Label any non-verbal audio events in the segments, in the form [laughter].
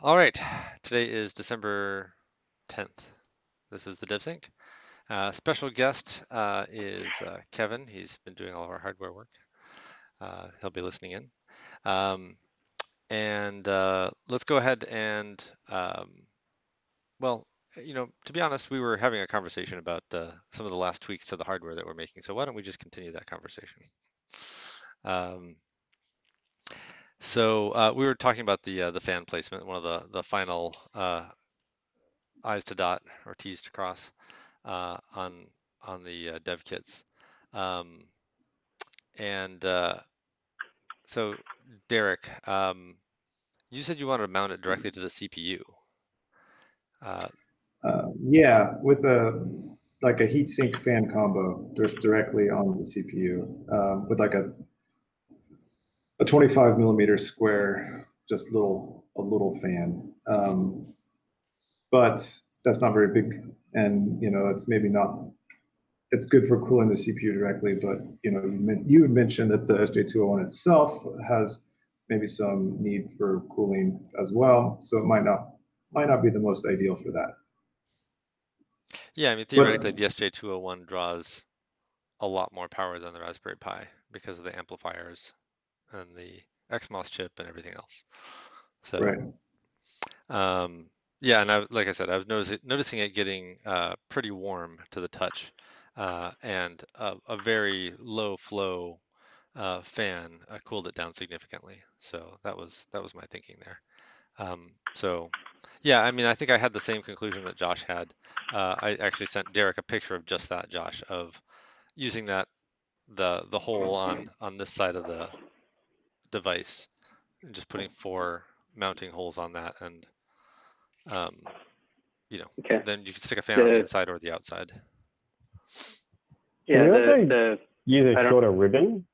All right, today is December 10th. This is the DevSync. Uh, special guest uh, is uh, Kevin. He's been doing all of our hardware work. Uh, he'll be listening in. Um, and uh, let's go ahead and, um, well, you know, to be honest, we were having a conversation about uh, some of the last tweaks to the hardware that we're making. So why don't we just continue that conversation? Um, so uh, we were talking about the uh, the fan placement, one of the the final uh, I's to dot or T's to cross uh, on on the uh, dev kits, um, and uh, so Derek, um, you said you wanted to mount it directly to the CPU. yeah, with a like a heatsink fan combo, just directly on the CPU with like a a 25 millimeter square, just little a little fan. Um, but that's not very big, and you know it's maybe not. It's good for cooling the CPU directly, but you know you, you had mentioned that the SJ201 itself has maybe some need for cooling as well, so it might not might not be the most ideal for that. Yeah, I mean theoretically, but, the SJ201 draws a lot more power than the Raspberry Pi because of the amplifiers and the XMOS chip and everything else. So, right. um, yeah, and I, like I said, I was noticing, noticing it getting uh, pretty warm to the touch, uh, and a, a, very low flow uh, fan uh, cooled it down significantly. So that was that was my thinking there. Um, so, yeah, I mean, I think I had the same conclusion that Josh had. Uh, I actually sent Derek a picture of just that, Josh, of using that the the hole on on this side of the device and just putting four mounting holes on that and um, you know okay. then you can stick a fan the, on the inside or the outside. Yeah the, the, use a shorter ribbon?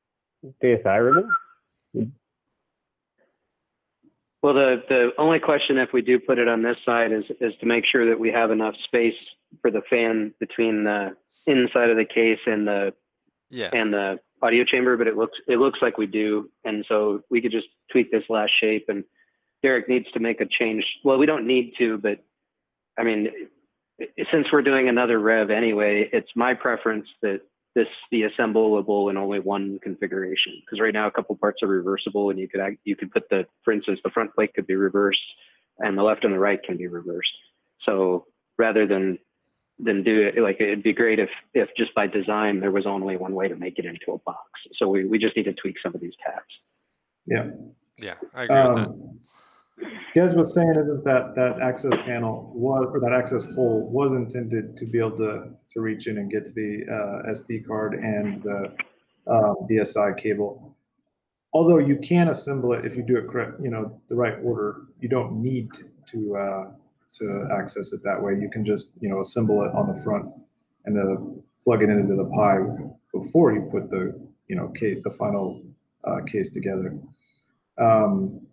Dsi ribbon? Well the the only question if we do put it on this side is is to make sure that we have enough space for the fan between the inside of the case and the yeah. and the audio chamber, but it looks it looks like we do, and so we could just tweak this last shape. And Derek needs to make a change. Well, we don't need to, but I mean, since we're doing another rev anyway, it's my preference that this be assemblable in only one configuration. Because right now, a couple parts are reversible, and you could you could put the, for instance, the front plate could be reversed, and the left and the right can be reversed. So rather than than do it like it'd be great if if just by design there was only one way to make it into a box so we, we just need to tweak some of these tabs yeah yeah i agree um, with that um, Gez was saying isn't that that access panel was or that access hole was intended to be able to to reach in and get to the uh, SD card and the um, DSI cable. Although you can assemble it if you do it correct, you know, the right order. You don't need to uh, to access it that way. You can just, you know, assemble it on the front and plug it into the Pi before you put the, you know, case, the final uh, case together. Um,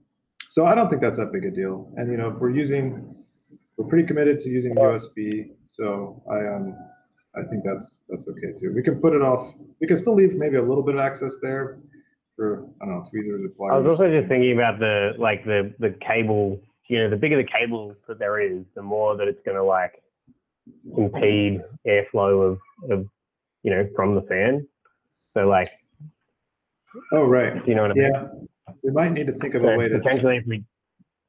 so I don't think that's that big a deal. And you know, if we're using, we're pretty committed to using USB. So I um, I think that's that's okay too. We can put it off. We can still leave maybe a little bit of access there for I don't know tweezers or pliers. I was also just thinking about the like the the cable you know, the bigger the cable that there is, the more that it's going to like impede airflow of, of, you know, from the fan. So like, oh right, you know what I mean? Yeah, we might need to think of so a way to potentially if we,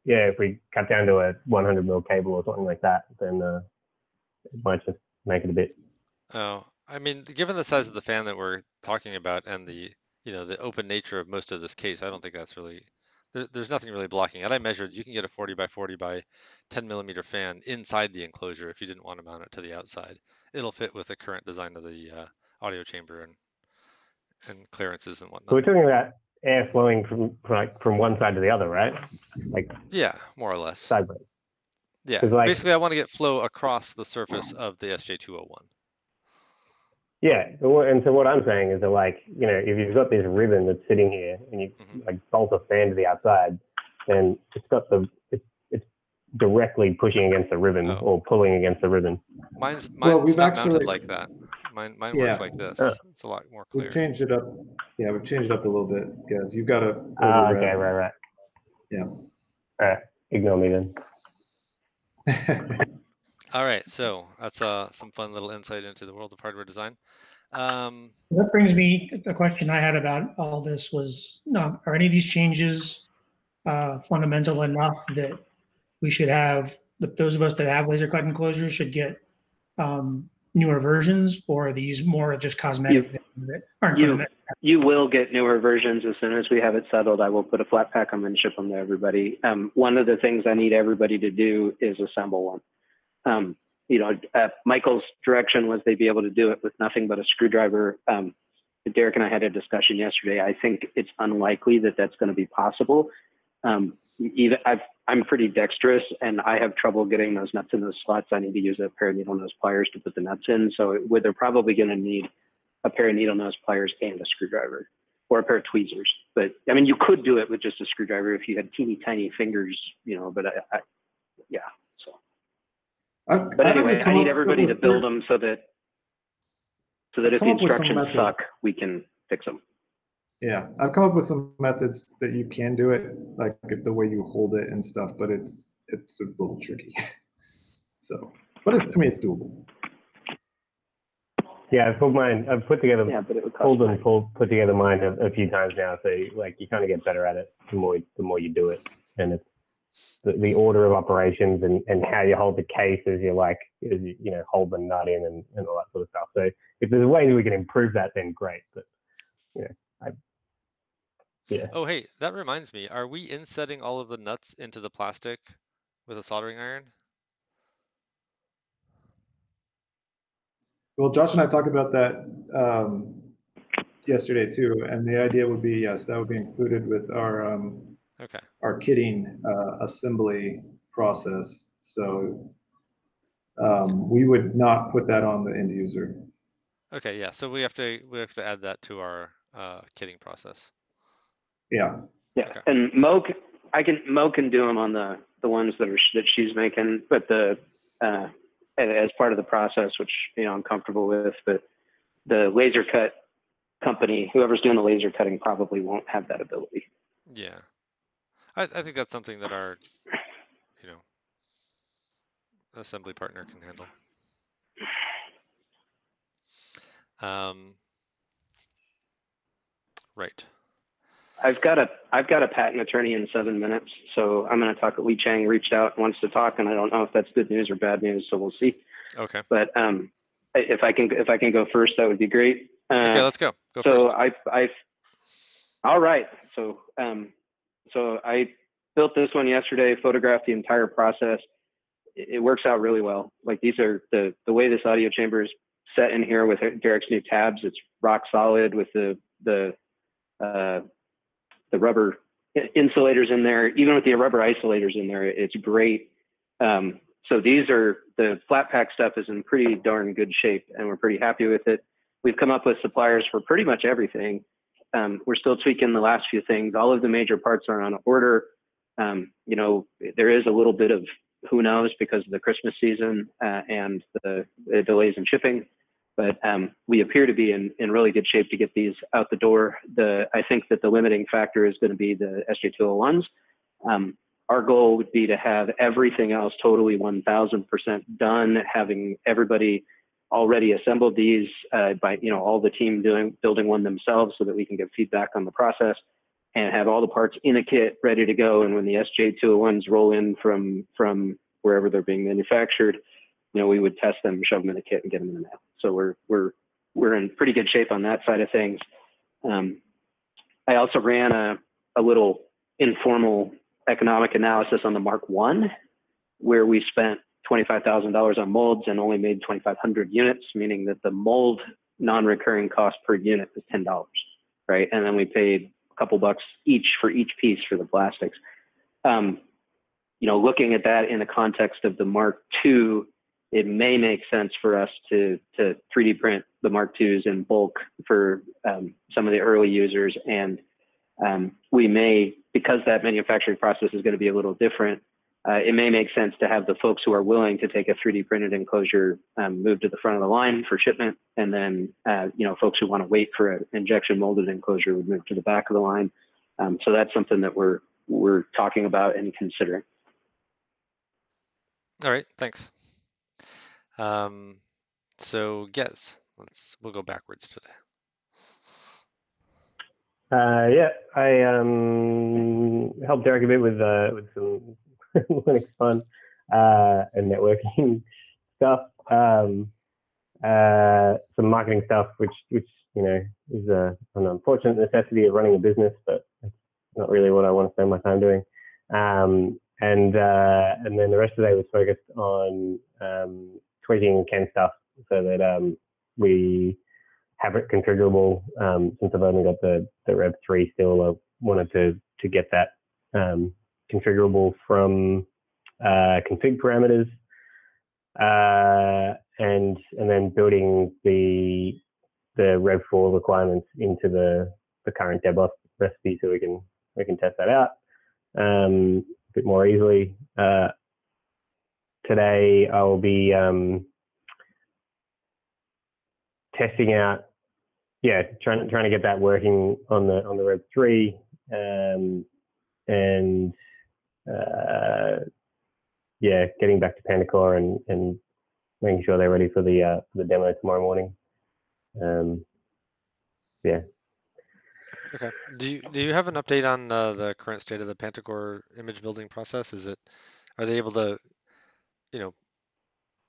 yeah, if we cut down to a 100 mil cable or something like that, then uh, it might just make it a bit. Oh, I mean, given the size of the fan that we're talking about and the you know the open nature of most of this case, I don't think that's really there, there's nothing really blocking it. I measured, you can get a 40 by 40 by 10 millimeter fan inside the enclosure if you didn't want to mount it to the outside. It'll fit with the current design of the uh, audio chamber and and clearances and whatnot. So we're talking about air flowing from like from one side to the other, right? Like yeah, more or less. Sideways. Yeah, like, basically I want to get flow across the surface of the SJ201. Yeah, and so what I'm saying is that like you know if you've got this ribbon that's sitting here and you mm-hmm. like bolt a fan to the outside, then it's got the it's, it's directly pushing against the ribbon oh. or pulling against the ribbon. Mine's mine's well, not actually, mounted like that. Mine mine yeah. works like this. Uh, it's a lot more clear. We've changed it up. Yeah, we've changed it up a little bit because you've got a. Ah, okay, right, right. Yeah. Uh, ignore me then. [laughs] All right, so that's uh, some fun little insight into the world of hardware design. Um, That brings me, the question I had about all this was, um, are any of these changes uh, fundamental enough that we should have, that those of us that have laser cut enclosures should get um, newer versions? Or are these more just cosmetic You- things that aren't you- gonna You will get newer versions as soon as we have it settled. I will put a flat pack on them and ship them to everybody. Um, one of the things I need everybody to do is assemble one. Um, you know, uh, Michael's direction was they'd be able to do it with nothing but a screwdriver. Um, Derek and I had a discussion yesterday. I think it's unlikely that that's going to be possible. Um, even I've, I'm pretty dexterous and I have trouble getting those nuts in those slots. I need to use a pair of needle nose pliers to put the nuts in. So it, they're probably going to need a pair of needle nose pliers and a screwdriver or a pair of tweezers. But I mean, you could do it with just a screwdriver if you had teeny tiny fingers, you know, but I, I yeah. So, I've- but I've anyway, come I need everybody to build them so that, so that if the Come up with some instructions methods. suck, we can fix them. Yeah, I've come up with some methods that you can do it, like the way you hold it and stuff, but it's, it's a little tricky. [laughs] So, but it's, I mean, it's doable. Yeah, I've put mine. I've put together, Yeah, but it would cost pulled and money. pulled, put together mine a, a few times now. So like you kind of get better at it the more the more you do it, and it's the, the order of operations and, and how you hold the case as you like as you, you know hold the nut in and, and all that sort of stuff. So if there's a way that we can improve that, then great. But you know, I yeah. oh, hey, that reminds me. Are we insetting all of the nuts into the plastic with a soldering iron? Well, Josh and I talked about that um, yesterday too, and the idea would be, yes, that would be included with our, um, Okay. Our kitting uh, assembly process. So um, we would not put that on the end user. Okay, yeah. So we have to we have to add that to our uh, kitting process. Yeah, Yeah, Okay. and Mo, c- I can Mo can do them on the the ones that are that she's making, but the uh, as part of the process, which you know I'm comfortable with. But the laser cut company, whoever's doing the laser cutting, probably won't have that ability. Yeah. I, I think that's something that our, you know, assembly partner can handle. Um, right. I've got a I've got a patent attorney in seven minutes, so I'm going to talk. Lee Chang reached out and wants to talk, and I don't know if that's good news or bad news, so we'll see. Okay. But um, if I can if I can go first, that would be great. Uh, Okay, let's go. Go so first. I I all right. So um so I built this one yesterday, photographed the entire process. It, works out really well. Like these are the the way this audio chamber is set in here with Derek's new tabs. It's rock solid with the the uh, the rubber insulators in there. Even with the rubber isolators in there, it's great. Um, so these are the flat pack stuff is in pretty darn good shape, and we're pretty happy with it we've come up with suppliers for pretty much everything. Um, we're still tweaking the last few things. All of the major parts are on order. Um, you know, there is a little bit of who knows because of the Christmas season uh, and the, the delays in shipping. But um, we appear to be in, in really good shape to get these out the door. The I think that the limiting factor is going to be the SJ201s. Um, our goal would be to have everything else totally 1,000% done, having everybody already assembled these uh, by you know all the team doing building one themselves so that we can get feedback on the process and have all the parts in a kit ready to go. And when the SJ201s roll in from from wherever they're being manufactured you know we would test them shove them in a kit and get them in the mail. So we're we're we're in pretty good shape on that side of things. Um, I also ran a a little informal economic analysis on the Mark One where we spent $25,000 on molds and only made 2,500 units, meaning that the mold non-recurring cost per unit is $10, right? And then we paid a couple bucks each for each piece for the plastics. Um, you know, looking at that in the context of the Mark II, it may make sense for us to to 3D print the Mark IIs in bulk for um, some of the early users, and um, we may, because that manufacturing process is going to be a little different, uh, it may make sense to have the folks who are willing to take a 3D printed enclosure um, move to the front of the line for shipment, and then uh, you know folks who want to wait for an injection molded enclosure would move to the back of the line. Um, so that's something that we're we're talking about and considering. All right, thanks. Um, so Gez, let's we'll go backwards today. Uh, yeah, I um, helped Derek a bit with uh, with some [laughs] Linux fun uh, and networking [laughs] stuff, um, uh, some marketing stuff, which which you know is a, an unfortunate necessity of running a business, but it's not really what I want to spend my time doing. Um, and uh, and then the rest of the day was focused on um, tweaking Ken stuff so that um, we have it configurable. Um, since I've only got the the Rev three still, I wanted to to get that um, configurable from uh, config parameters, uh, and and then building the the Rev four requirements into the the current DevOps recipe so we can we can test that out um, a bit more easily. Uh, today I will be um, testing out, yeah, trying trying to get that working on the on the Rev three, um, and uh, yeah, getting back to Pantacor and and making sure they're ready for the uh, for the demo tomorrow morning. Um, yeah. Okay. Do you do you have an update on uh, the current state of the Pantacor image building process? Is it are they able to, you know,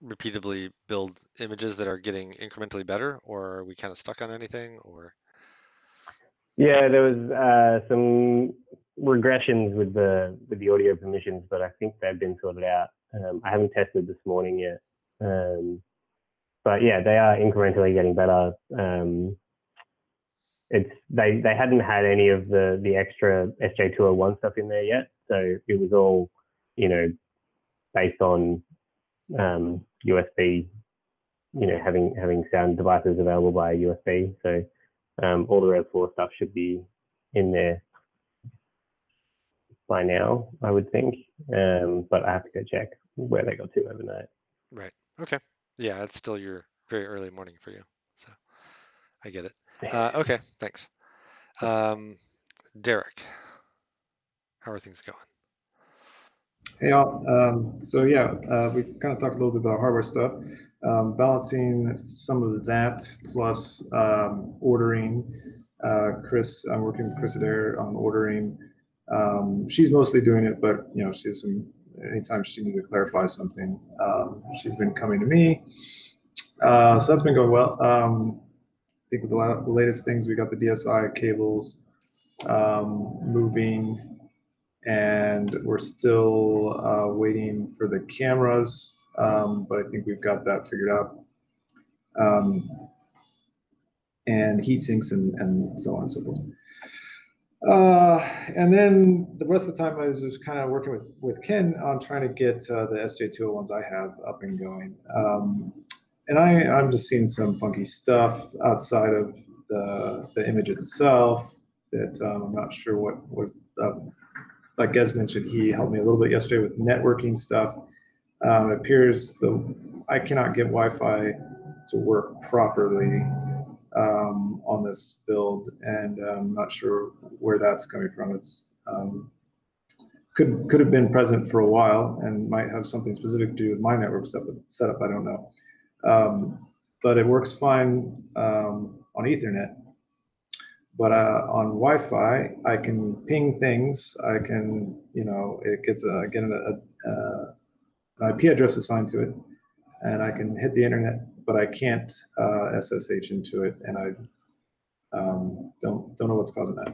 repeatedly build images that are getting incrementally better, or are we kind of stuck on anything? Or Yeah, there was uh, some regressions with the with the audio permissions, but I think they've been sorted out. Um, I haven't tested this morning yet, um, but yeah, they are incrementally getting better. Um, it's they they hadn't had any of the the extra SJ201 stuff in there yet, so it was all you know based on um, USB, you know having having sound devices available by USB. So um, all the Rev 4 stuff should be in there by now, I would think. Um, but I have to go check where they got to overnight. right? Okay. Yeah, it's still your very early morning for you, so I get it. [laughs] Uh, okay, thanks. Um, Derek, how are things going? Hey all. Um, so yeah, uh, we kind of talked a little bit about hardware stuff. Um, balancing some of that plus um, ordering. Uh, Chris, I'm working with Chris Adair on ordering. Um, she's mostly doing it, but you know, she's. Anytime she needs to clarify something, um, she's been coming to me. Uh, so that's been going well. Um, I think with the la- latest things, we got the DSI cables um, moving and we're still uh, waiting for the cameras, um, but I think we've got that figured out. Um, and heat sinks and, and so on and so forth. Uh, and then the rest of the time I was just kind of working with, with Ken on trying to get uh, the SJ201s I have up and going. Um, and I, I'm just seeing some funky stuff outside of the, the image itself that um, I'm not sure what was like Gez mentioned, he helped me a little bit yesterday with networking stuff. Um, it appears the I cannot get Wi-Fi to work properly um, on this build, and I'm not sure where that's coming from. It's um, could could have been present for a while and might have something specific to do with my network setup. setup I don't know, um, but it works fine um, on Ethernet. But uh, on Wi-Fi, I can ping things. I can, you know, it gets a, again a, a, IP address assigned to it, and I can hit the internet, but I can't uh, SSH into it, and I um, don't don't know what's causing that.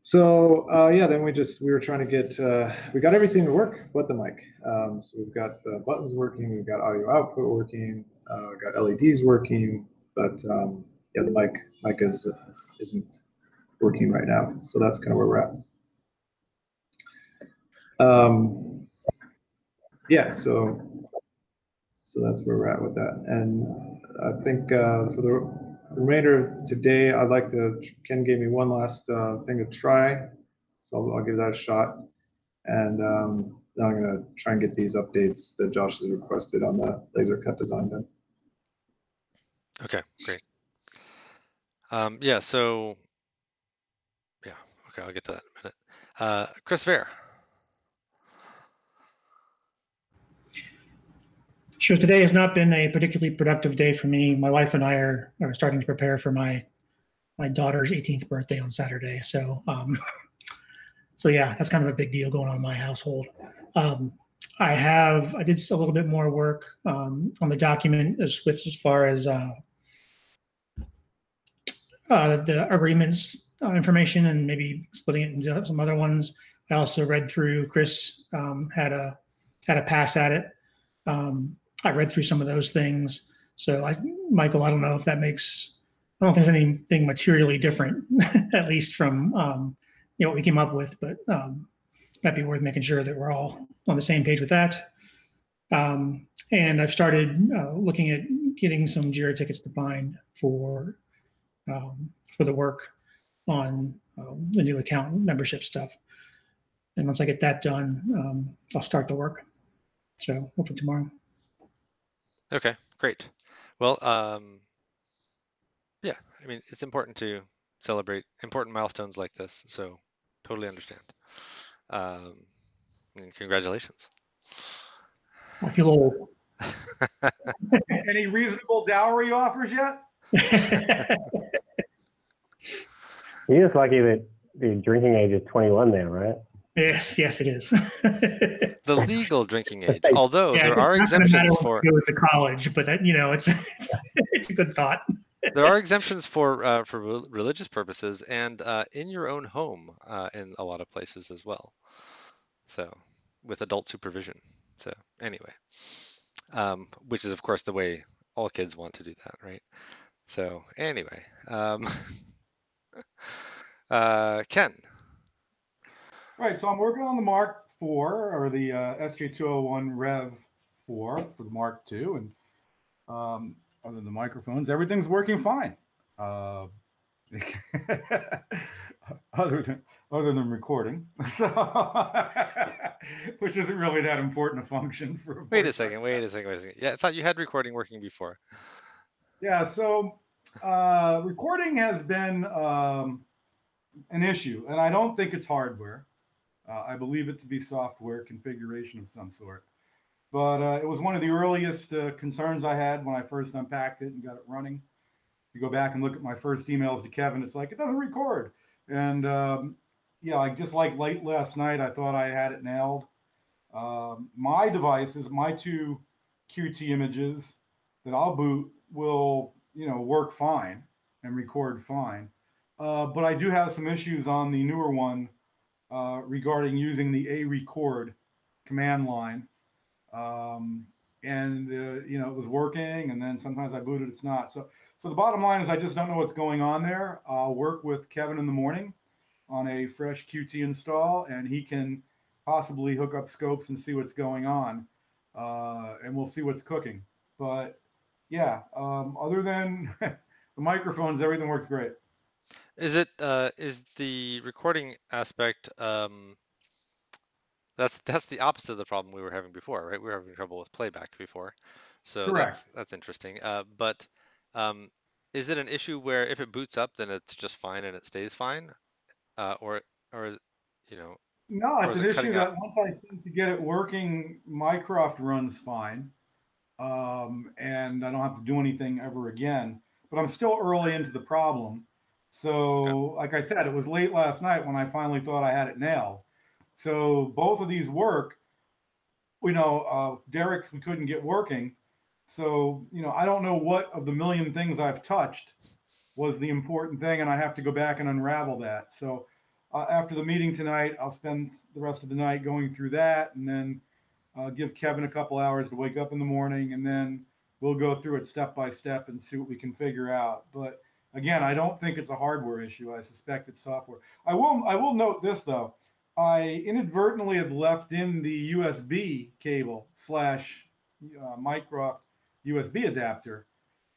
So uh, yeah, then we just we were trying to get uh, we got everything to work but the mic. Um, so we've got the buttons working, we've got audio output working, uh, got LEDs working, but um, yeah, the mic mic is isn't working right now. So that's kind of where we're at. Um, yeah, so so that's where we're at with that. And I think uh, for the the remainder of today, I'd like to, Ken gave me one last uh, thing to try. So I'll, I'll give that a shot. And um, now I'm going to try and get these updates that Josh has requested on the laser cut design done. Okay, great. Um, yeah, so yeah, okay, I'll get to that in a minute. Uh, Chris Fair. Sure. Today has not been a particularly productive day for me. My wife and I are, are starting to prepare for my my daughter's 18th birthday on Saturday. So, um, [laughs] so yeah, that's kind of a big deal going on in my household. Um, I have I did a little bit more work um, on the document as with as far as uh, uh, the agreements uh, information and maybe splitting it into some other ones. I also read through. Chris um, had a had a pass at it. Um, I read through some of those things. So, I, Michael, I don't know if that makes. I don't think there's anything materially different, [laughs] at least from um, you know what we came up with, but um, might be worth making sure that we're all on the same page with that. Um, and I've started uh, looking at getting some Jira tickets defined for um, for the work on um, the new account membership stuff. And once I get that done, um, I'll start the work. So hopefully tomorrow. Okay, great. Well, um, yeah, I mean, it's important to celebrate important milestones like this. So totally understand. Um, and congratulations. I feel old. [laughs] Any reasonable dowry offers yet? [laughs] You're just lucky that the drinking age is 21 now, right? Yes, yes, it is. [laughs] The legal drinking age, although Yeah, there are not gonna matter exemptions for you Go to college, but that, you know, it's, [laughs] it's, it's a good thought. there are exemptions for uh, for religious purposes and uh, in your own home uh, in a lot of places as well. So with adult supervision. So anyway, um, which is of course the way all kids want to do that, right? So anyway, um, [laughs] uh, Ken. Right, so I'm working on the Mark IV or the uh, SJ201 Rev 4 for the Mark II, and um, other than the microphones, everything's working fine. Uh, [laughs] other than other than recording, [laughs] so [laughs] which isn't really that important a function for. Wait a second. Wait a second. Wait a second. Yeah, I thought you had recording working before. Yeah, so uh, recording has been um, an issue, and I don't think it's hardware. Uh, I believe it to be software configuration of some sort. But uh, it was one of the earliest uh, concerns I had when I first unpacked it and got it running. If you go back and look at my first emails to Kevin, it's like it doesn't record. And um, yeah, like just like late last night, I thought I had it nailed. Um, my devices, my two QT images that I'll boot will you know work fine and record fine. Uh, but I do have some issues on the newer one uh, regarding using the arecord command line. Um, and uh, you know it was working, and then sometimes I boot it, it's not. So so the bottom line is I just don't know what's going on there. I'll work with Kevin in the morning on a fresh QT install, and he can possibly hook up scopes and see what's going on, uh, and we'll see what's cooking. But yeah, um, other than [laughs] the microphones, everything works great. Is it uh is the recording aspect um that's that's the opposite of the problem we were having before, right? We were having trouble with playback before. So that's that's interesting. Uh but um is it an issue where if it boots up then it's just fine and it stays fine? Uh or or you know, No, it's an it issue that out? once I seem to get it working, Mycroft runs fine. Um, and I don't have to do anything ever again, but I'm still early into the problem. So, like I said, it was late last night when I finally thought I had it nailed. So both of these work. You know, uh, Derek's we couldn't get working. So, you know, I don't know what of the million things I've touched was the important thing, and I have to go back and unravel that. So, uh, after the meeting tonight, I'll spend the rest of the night going through that and then uh, give Kevin a couple hours to wake up in the morning and then we'll go through it step by step and see what we can figure out. But again, I don't think it's a hardware issue. I suspect it's software. I will I will note this though. I inadvertently have left in the USB cable slash uh, Mycroft USB adapter.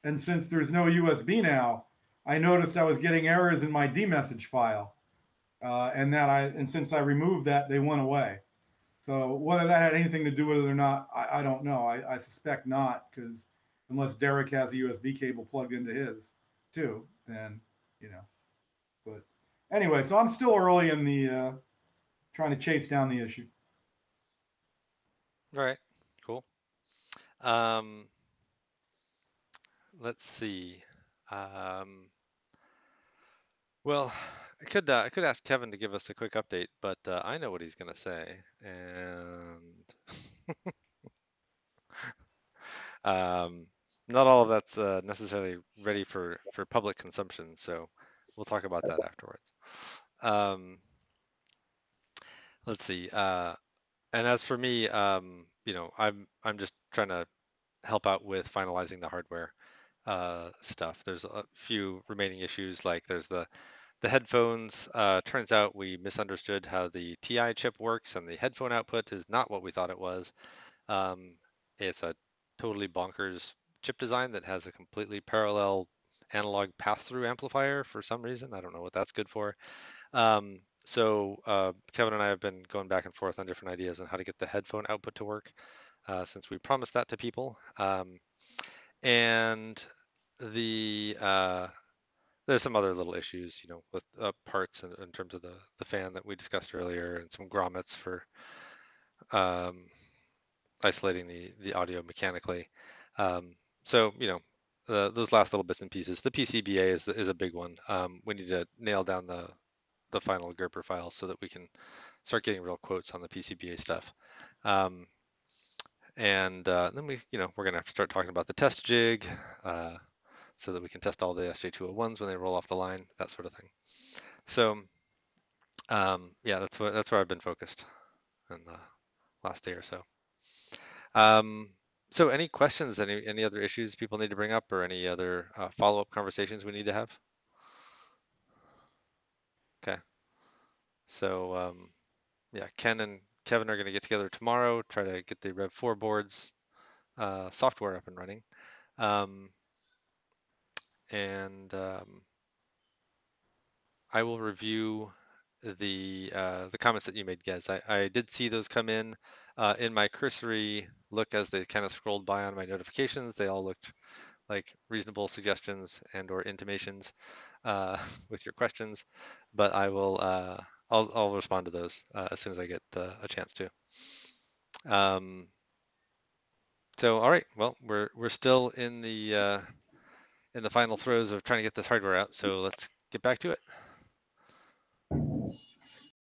And since there's no USB now, I noticed I was getting errors in my dmessage file uh, and that I and since I removed that, they went away. So whether that had anything to do with it or not, I, I don't know. I, I suspect not, because unless Derek has a USB cable plugged into his too, then you know. But anyway, so I'm still early in the uh, trying to chase down the issue. all right, cool. Um, let's see. Um, well, I could uh, I could ask Kevin to give us a quick update, but uh, I know what he's gonna say, and [laughs] um, not all of that's uh, necessarily ready for for public consumption. So we'll talk about that afterwards. Um, let's see. Uh, and as for me, um, you know, I'm I'm just trying to help out with finalizing the hardware uh, stuff. There's a few remaining issues, like there's the the headphones. Uh, turns out we misunderstood how the TI chip works, and the headphone output is not what we thought it was. Um, it's a totally bonkers chip design that has a completely parallel analog pass-through amplifier for some reason. I don't know what that's good for. Um, so uh, Kevin and I have been going back and forth on different ideas on how to get the headphone output to work, uh, since we promised that to people. Um, and the uh, there's some other little issues, you know, with uh, parts in, in, terms of the the fan that we discussed earlier, and some grommets for um, isolating the the audio mechanically. Um, so you know, the, those last little bits and pieces. The PCBA is is a big one. Um, we need to nail down the the final Gerber files so that we can start getting real quotes on the PCBA stuff. Um, and uh, then we, you know, we're gonna have to start talking about the test jig uh, so that we can test all the SJ201s when they roll off the line, that sort of thing. So um, yeah, that's what that's where I've been focused in the last day or so. Um, so any questions, any any other issues people need to bring up or any other uh, follow-up conversations we need to have? Okay. So um, yeah, Ken and Kevin are going to get together tomorrow, try to get the Rev 4 boards uh, software up and running. Um, and um, I will review the uh, the comments that you made, Gez. I, I did see those come in uh, in my cursory look as they kind of scrolled by on my notifications. They all looked like reasonable suggestions and or intimations uh, [laughs] with your questions, but I will uh, I'll I'll respond to those uh, as soon as I get uh, a chance to. Um, so all right, well we're we're still in the in the final throes of trying to get this hardware out, so let's get back to it.